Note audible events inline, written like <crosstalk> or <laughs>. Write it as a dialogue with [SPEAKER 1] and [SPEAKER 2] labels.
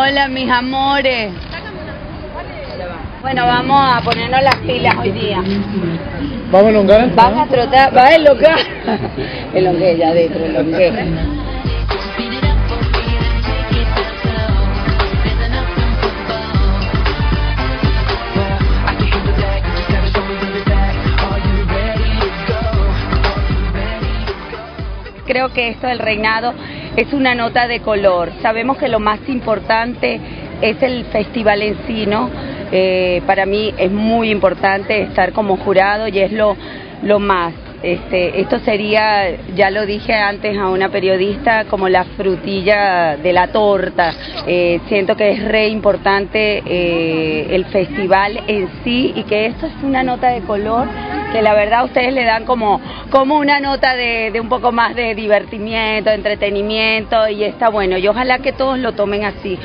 [SPEAKER 1] Hola, mis amores. Bueno, vamos a ponernos las pilas hoy día.
[SPEAKER 2] ¿Vamos a elongar?
[SPEAKER 1] Van a trotar, va a elongar. <laughs> Elongué ya adentro, elongué. Creo que esto del reinado es una nota de color. Sabemos que lo más importante es el festival en sí, ¿no? Eh, para mí es muy importante estar como jurado y es lo, lo más. Este, esto sería, ya lo dije antes a una periodista, como la frutilla de la torta. Eh, siento que es re importante eh, el festival en sí y que esto es una nota de color que la verdad ustedes le dan como, como una nota de, de un poco más de divertimiento, de entretenimiento y está bueno. Y ojalá que todos lo tomen así.